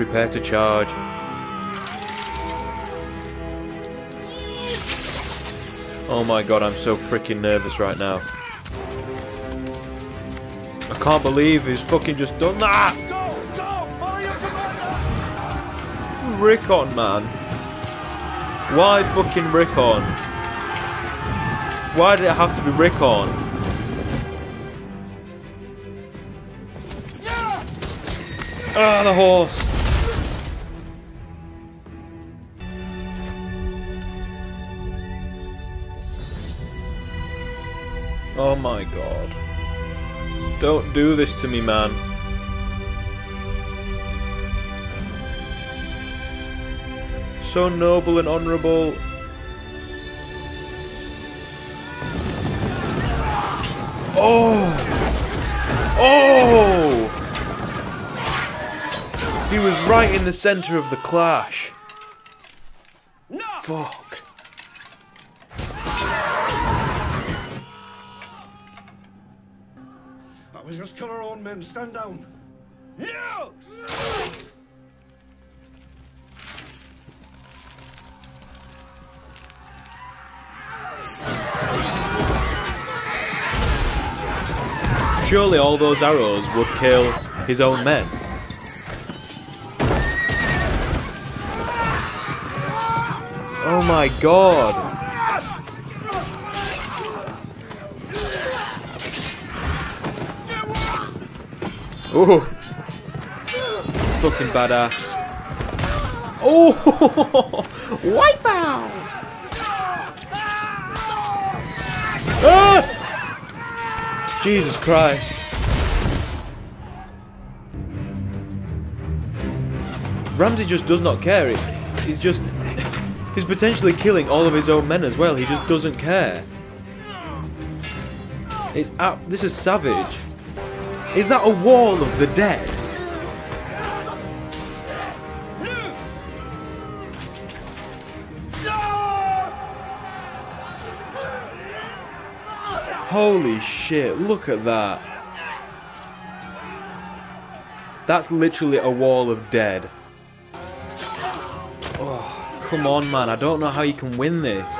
Prepare to charge. Oh my god, I'm so freaking nervous right now. I can't believe he's fucking just done that! Go! Go! Follow your! Rickon, man. Why fucking Rickon? Why did it have to be Rickon? Ah, the horse. Oh my god. Don't do this to me, man. So noble and honourable. Oh! Oh! He was right in the centre of the clash. No! Fuck. Just kill men. Stand down. No! Surely all those arrows would kill his own men. Oh my god. Oh. Fucking badass. Oh! Wipe out! Ah! Jesus Christ. Ramsay just does not care. He- He's just. He's potentially killing all of his own men as well. He just doesn't care. It's ab- This is savage. Is that a wall of the dead? Holy shit, look at that. That's literally a wall of dead. Oh, come on, man. I don't know how you can win this.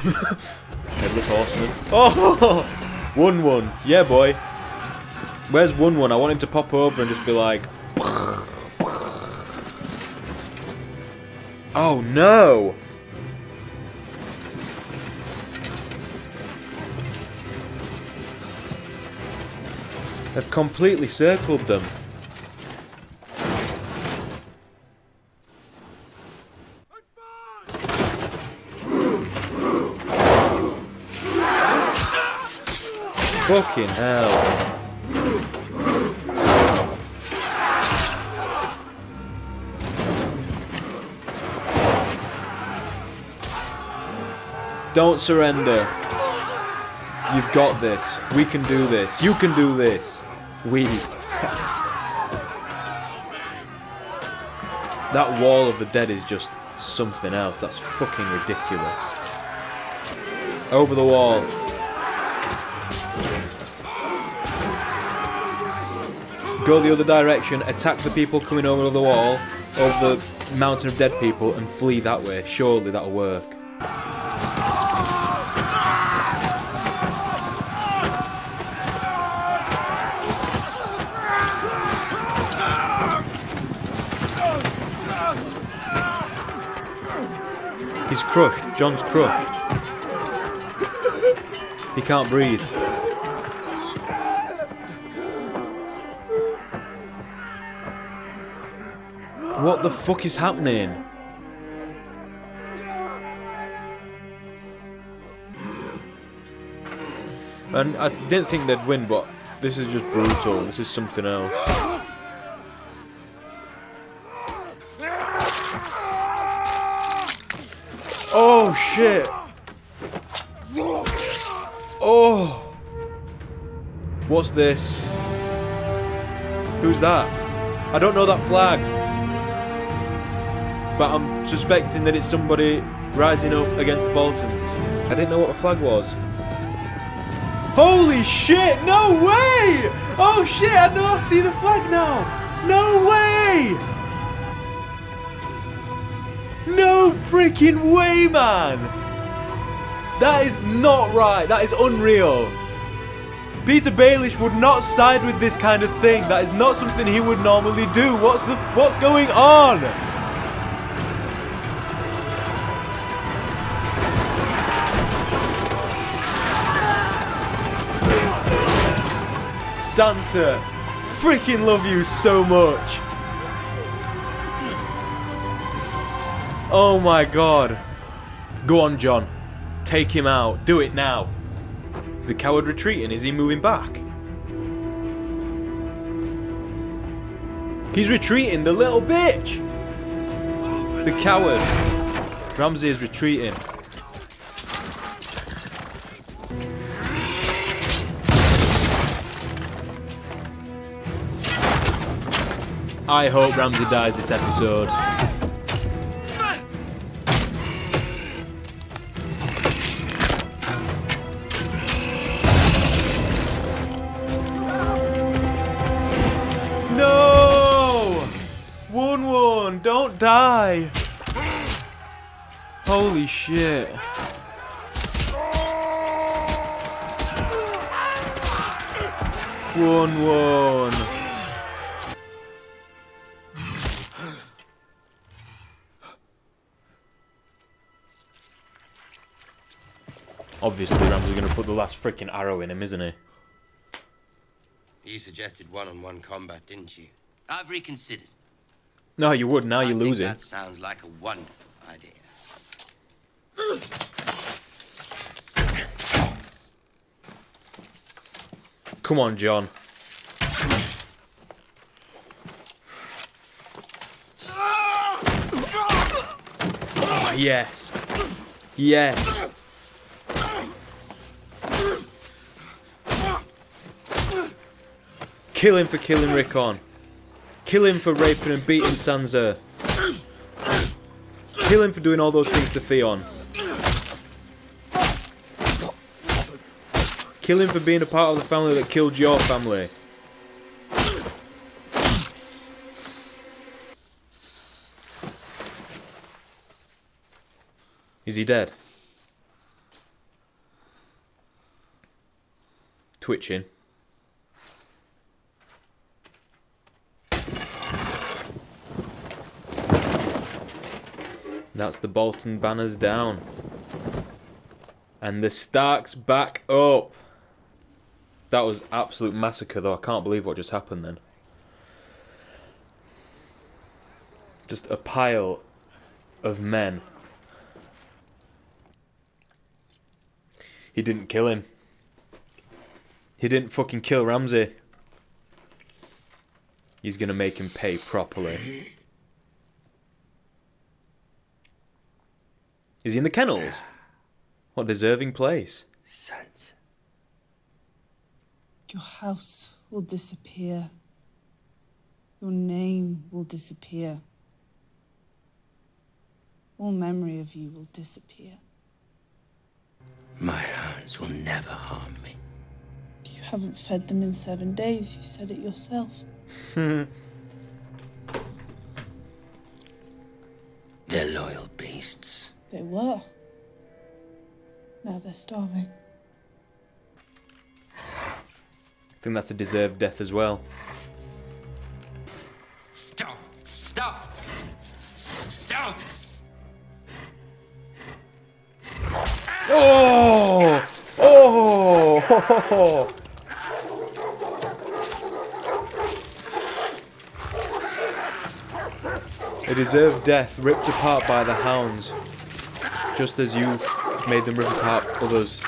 Headless Horseman. Oh! Wun Wun. Yeah, boy. Where's Wun Wun? I want him to pop over and just be like. Oh no! They've completely circled them. Fucking hell. Don't surrender. You've got this. We can do this. You can do this. We. that wall of the dead is just something else. That's fucking ridiculous. Over the wall. Go the other direction, attack the people coming over the wall, over the mountain of dead people, and flee that way. Surely that'll work. He's crushed. Jon's crushed. He can't breathe. What the fuck is happening? And I didn't think they'd win, but this is just brutal. This is something else. Oh shit! Oh! What's this? Who's that? I don't know that flag. But I'm suspecting that it's somebody rising up against the Boltons. I didn't know what the flag was. Holy shit! No way! Oh shit! I know I see the flag now. No way! No freaking way, man! That is not right. That is unreal. Petyr Baelish would not side with this kind of thing. That is not something he would normally do. What's the what's going on? Sansa, freaking love you so much. Oh my god. Go on, Jon. Take him out. Do it now. Is the coward retreating? Is he moving back? He's retreating, the little bitch! The coward. Ramsay is retreating. I hope Ramsay dies this episode. No! Wun Wun, don't die! Holy shit. Wun Wun. Obviously, Ramsay's gonna put the last freaking arrow in him, isn't he? You suggested one-on-one combat, didn't you? I've reconsidered. No, you would. Now I you're losing. That sounds like a wonderful idea. Come on, Jon. Oh, yes. Yes. Kill him for killing Rickon. Kill him for raping and beating Sansa. Kill him for doing all those things to Theon. Kill him for being a part of the family that killed your family. Is he dead? Twitching. That's the Bolton banners down. And the Starks back up. That was absolute massacre though. I can't believe what just happened then. Just a pile of men. He didn't kill him. He didn't fucking kill Ramsay. He's gonna make him pay properly. Is he in the kennels? What a deserving place. Sense. Your house will disappear. Your name will disappear. All memory of you will disappear. My hounds will never harm me. You haven't fed them in seven days, you said it yourself. They were. Now they're starving. I think that's a deserved death as well. Stop! Stop! Stop! Oh! Oh! A deserved death ripped apart by the hounds, just as you made them rip apart others.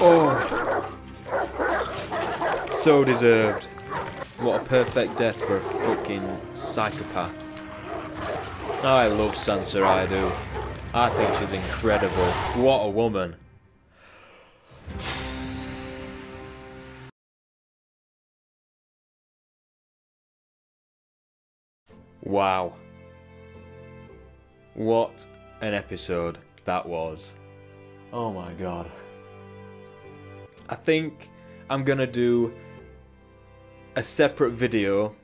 Oh! So deserved. What a perfect death for a fucking psychopath. I love Sansa, I do. I think she's incredible. What a woman. Wow. What an episode. That was. Oh my god. I think I'm gonna do a separate video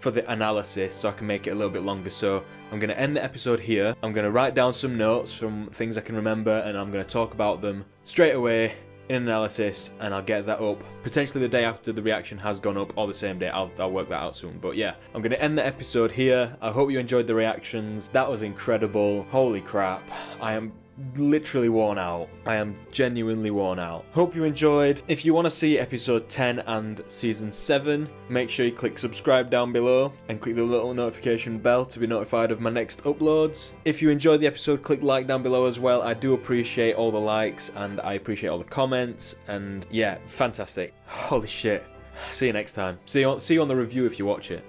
for the analysis so I can make it a little bit longer. So I'm going to end the episode here. I'm going to write down some notes from things I can remember and I'm going to talk about them straight away in analysis and I'll get that up potentially the day after the reaction has gone up or the same day. I'll, I'll work that out soon. But yeah I'm gonna end the episode here. I hope you enjoyed the reactions. That was incredible. Holy crap. I am literally worn out. I am genuinely worn out. Hope you enjoyed. If you want to see episode 10 and season 7, make sure you click subscribe down below and click the little notification bell to be notified of my next uploads. If you enjoyed the episode, click like down below as well. I do appreciate all the likes and I appreciate all the comments and yeah, fantastic. Holy shit. See you next time. See you on, see you on the review if you watch it.